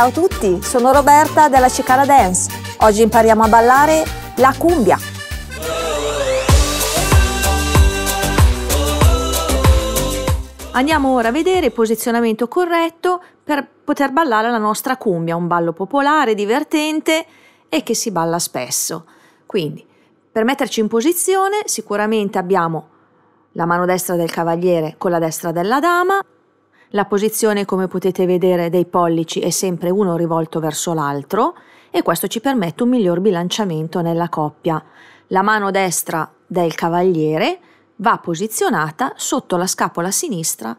Ciao a tutti, sono Roberta della Cicala Dance. Oggi impariamo a ballare la cumbia. Andiamo ora a vedere il posizionamento corretto per poter ballare la nostra cumbia, un ballo popolare, divertente e che si balla spesso. Quindi, per metterci in posizione, sicuramente abbiamo la mano destra del cavaliere con la destra della dama, la posizione come potete vedere dei pollici è sempre uno rivolto verso l'altro e questo ci permette un miglior bilanciamento nella coppia. La mano destra del cavaliere va posizionata sotto la scapola sinistra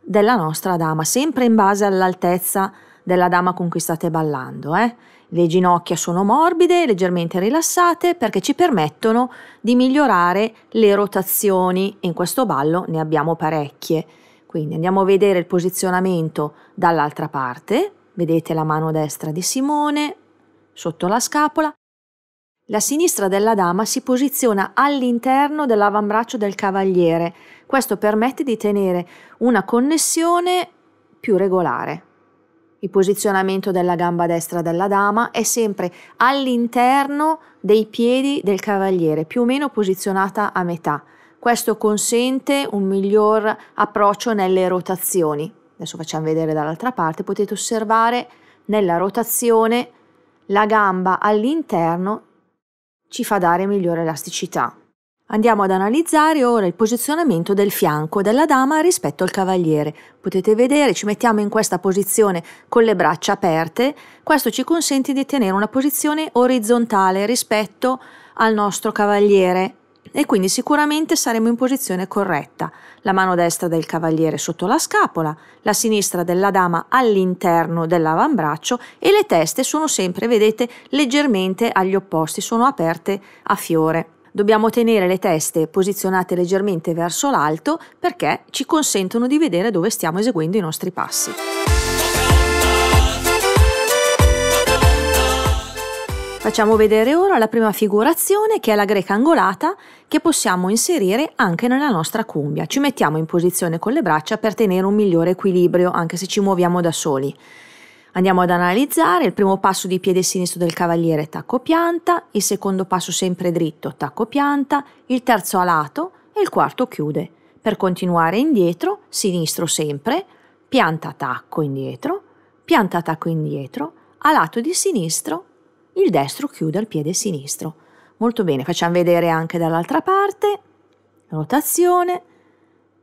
della nostra dama, sempre in base all'altezza della dama con cui state ballando. Eh? Le ginocchia sono morbide, leggermente rilassate perché ci permettono di migliorare le rotazioni in questo ballo ne abbiamo parecchie. Quindi andiamo a vedere il posizionamento dall'altra parte. Vedete la mano destra di Simone sotto la scapola la sinistra della dama si posiziona all'interno dell'avambraccio del cavaliere. Questo permette di tenere una connessione più regolare. Il posizionamento della gamba destra della dama è sempre all'interno dei piedi del cavaliere, più o meno posizionata a metà. Questo consente un miglior approccio nelle rotazioni. Adesso facciamo vedere dall'altra parte, potete osservare nella rotazione la gamba all'interno ci fa dare migliore elasticità. Andiamo ad analizzare ora il posizionamento del fianco della dama rispetto al cavaliere. Potete vedere, ci mettiamo in questa posizione con le braccia aperte, questo ci consente di tenere una posizione orizzontale rispetto al nostro cavaliere e quindi sicuramente saremo in posizione corretta. La mano destra del cavaliere sotto la scapola, la sinistra della dama all'interno dell'avambraccio e le teste sono sempre, vedete, leggermente agli opposti, sono aperte a fiore. Dobbiamo tenere le teste posizionate leggermente verso l'alto perché ci consentono di vedere dove stiamo eseguendo i nostri passi. Facciamo vedere ora la prima figurazione che è la greca angolata che possiamo inserire anche nella nostra cumbia. Ci mettiamo in posizione con le braccia per tenere un migliore equilibrio anche se ci muoviamo da soli. Andiamo ad analizzare il primo passo di piede sinistro del cavaliere tacco pianta, il secondo passo sempre dritto tacco pianta, il terzo a lato e il quarto chiude. Per continuare indietro, sinistro sempre, pianta tacco indietro, pianta tacco indietro, a lato di sinistro il destro chiude al piede sinistro. Molto bene, facciamo vedere anche dall'altra parte, rotazione,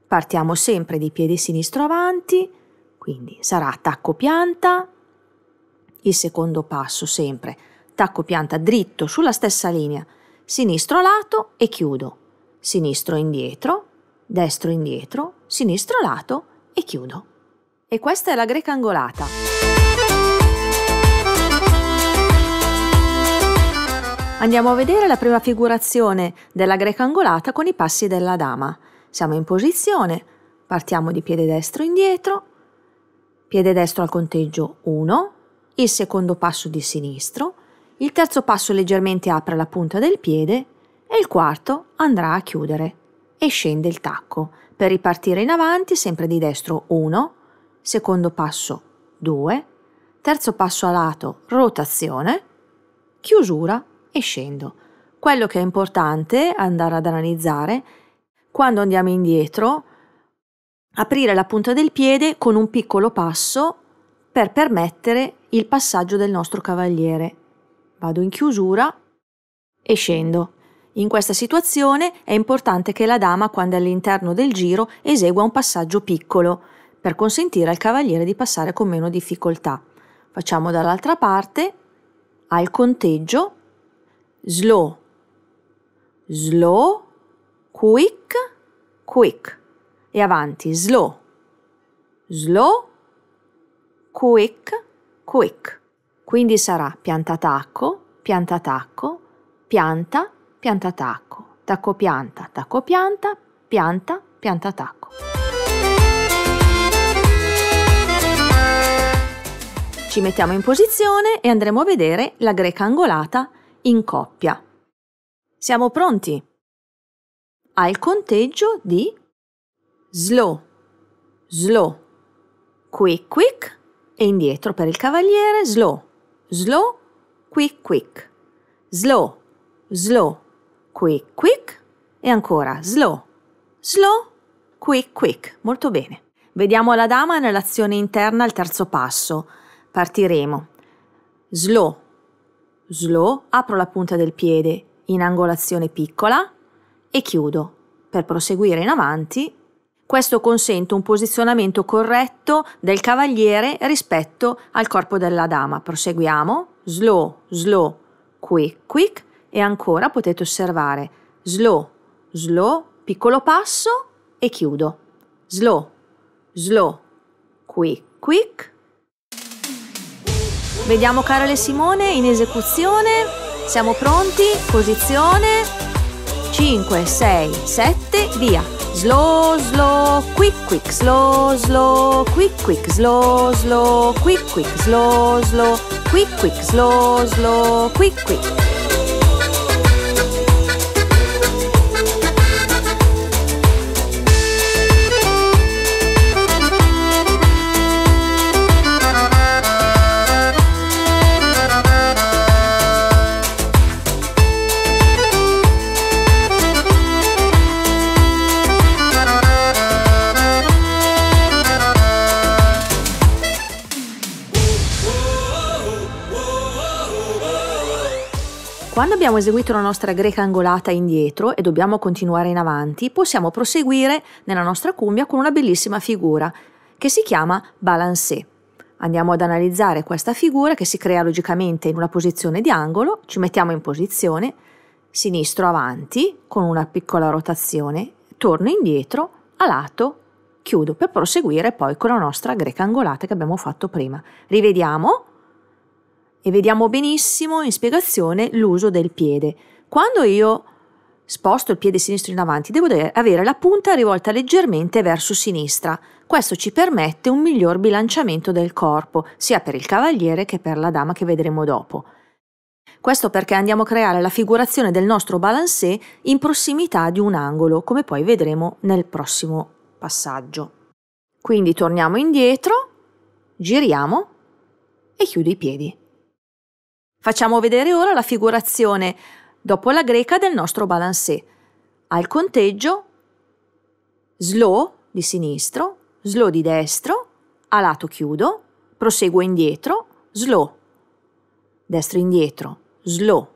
partiamo sempre di piede sinistro avanti, quindi sarà tacco pianta, il secondo passo sempre. Tacco pianta dritto sulla stessa linea, sinistro lato e chiudo, sinistro indietro, destro indietro, sinistro lato e chiudo. E questa è la greca angolata. Andiamo a vedere la prima figurazione della greca angolata con i passi della dama. Siamo in posizione, partiamo di piede destro indietro, piede destro al conteggio 1, il secondo passo di sinistro, il terzo passo leggermente apre la punta del piede e il quarto andrà a chiudere e scende il tacco. Per ripartire in avanti sempre di destro 1, secondo passo 2, terzo passo a lato rotazione, chiusura e scendo. Quello che è importante andare ad analizzare quando andiamo indietro, aprire la punta del piede con un piccolo passo per permettere il passaggio del nostro cavaliere. Vado in chiusura e scendo. In questa situazione è importante che la dama, quando è all'interno del giro, esegua un passaggio piccolo per consentire al cavaliere di passare con meno difficoltà. Facciamo dall'altra parte, al conteggio, slow, slow, quick, quick. E avanti, slow, slow, quick, quick. Quindi sarà pianta tacco, pianta tacco, pianta, pianta tacco, tacco pianta, tacco pianta, pianta, pianta tacco. Ci mettiamo in posizione e andremo a vedere la greca angolata in coppia. Siamo pronti? Al conteggio di slow, slow, quick quick, e indietro per il cavaliere, slow, slow, quick, quick, slow, slow, quick, quick e ancora slow, slow, quick, quick. Molto bene. Vediamo la dama nell'azione interna al terzo passo. Partiremo. Slow, slow, apro la punta del piede in angolazione piccola e chiudo. Per proseguire in avanti, questo consente un posizionamento corretto del cavaliere rispetto al corpo della dama. Proseguiamo. Slow, slow, quick, quick e ancora potete osservare slow, slow, piccolo passo e chiudo. Slow, slow, quick, quick. Vediamo Carole Simone in esecuzione. Siamo pronti? Posizione. 5, 6, 7, via. Slow, slow, quick, quick, slow, slow, quick, quick, slow, slow, quick, quick, slow, slow, quick, quick, slow, slow, quick, quick. Quando abbiamo eseguito la nostra greca angolata indietro e dobbiamo continuare in avanti, possiamo proseguire nella nostra cumbia con una bellissima figura che si chiama balancé. Andiamo ad analizzare questa figura che si crea logicamente in una posizione di angolo, ci mettiamo in posizione, sinistro avanti con una piccola rotazione, torno indietro, a lato, chiudo per proseguire poi con la nostra greca angolata che abbiamo fatto prima. Rivediamo e vediamo benissimo in spiegazione l'uso del piede. Quando io sposto il piede sinistro in avanti, devo avere la punta rivolta leggermente verso sinistra. Questo ci permette un miglior bilanciamento del corpo, sia per il cavaliere che per la dama che vedremo dopo. Questo perché andiamo a creare la figurazione del nostro balancé in prossimità di un angolo, come poi vedremo nel prossimo passaggio. Quindi torniamo indietro, giriamo e chiudo i piedi. Facciamo vedere ora la figurazione dopo la greca del nostro balancé. Al conteggio slow di sinistro, slow di destro, a lato chiudo, proseguo indietro, slow, destro indietro, slow,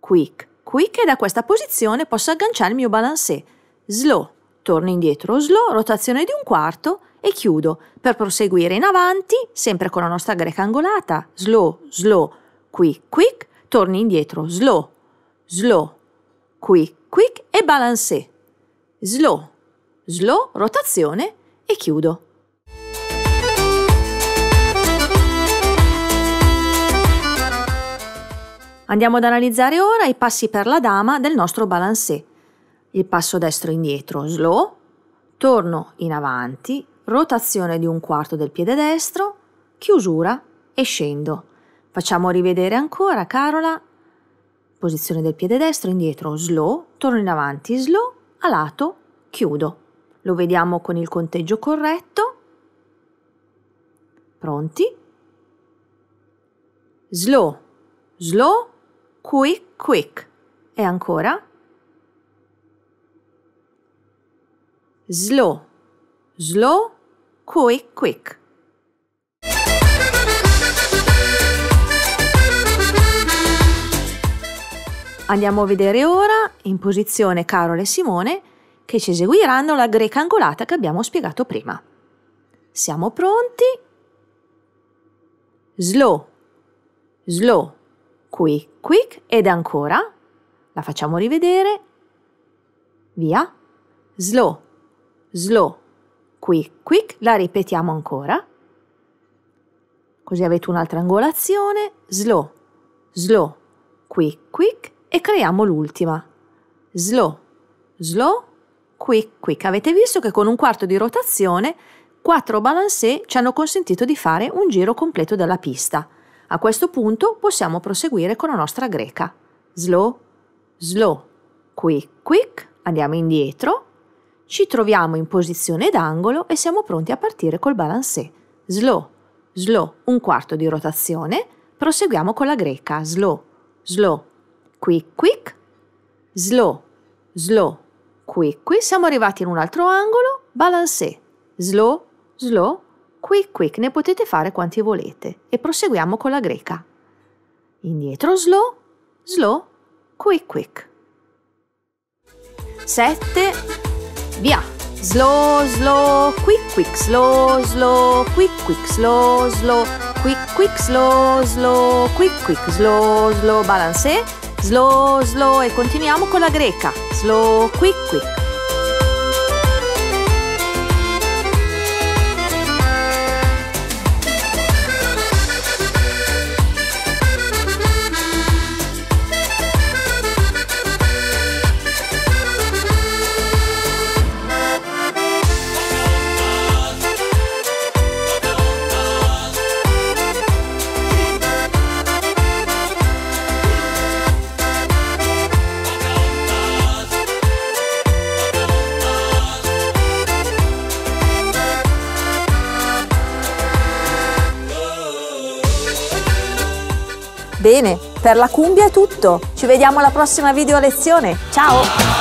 quick, quick e da questa posizione posso agganciare il mio balancé, slow, torno indietro, slow, rotazione di un quarto e chiudo. Per proseguire in avanti, sempre con la nostra greca angolata, slow, slow, quick, quick, torni indietro, slow, slow, quick, quick e balancé. Slow, slow, rotazione e chiudo. Andiamo ad analizzare ora i passi per la dama del nostro balancé. Il passo destro indietro, slow, torno in avanti, rotazione di un quarto del piede destro, chiusura e scendo. Facciamo rivedere ancora, Carola. Posizione del piede destro, indietro, slow, torno in avanti, slow, a lato, chiudo. Lo vediamo con il conteggio corretto. Pronti? Slow, slow, quick, quick. E ancora? Slow, slow, quick, quick. Andiamo a vedere ora, in posizione Carol e Simone, che ci eseguiranno la greca angolata che abbiamo spiegato prima. Siamo pronti? Slow, slow, quick, quick ed ancora. La facciamo rivedere. Via. Slow, slow, quick, quick. La ripetiamo ancora. Così avete un'altra angolazione. Slow, slow, quick, quick e creiamo l'ultima. Slow, slow, quick, quick. Avete visto che con un quarto di rotazione quattro balancé ci hanno consentito di fare un giro completo della pista. A questo punto possiamo proseguire con la nostra greca. Slow, slow, quick, quick, andiamo indietro, ci troviamo in posizione d'angolo e siamo pronti a partire col balancé. Slow, slow, un quarto di rotazione. Proseguiamo con la greca, slow, slow, quick, quick, slow, slow, quick, quick. Siamo arrivati in un altro angolo, balancé, slow, slow, quick, quick. Ne potete fare quanti volete. E proseguiamo con la greca. Indietro, slow, slow, quick, quick. 7, via! slow, slow, quick, quick, slow, slow, quick, quick, slow, slow, quick, quick, slow, slow, quick, quick, slow, slow, balancé, slow, slow e continuiamo con la greca, slow, quick, quick. Bene, per la cumbia è tutto. Ci vediamo alla prossima video lezione. Ciao!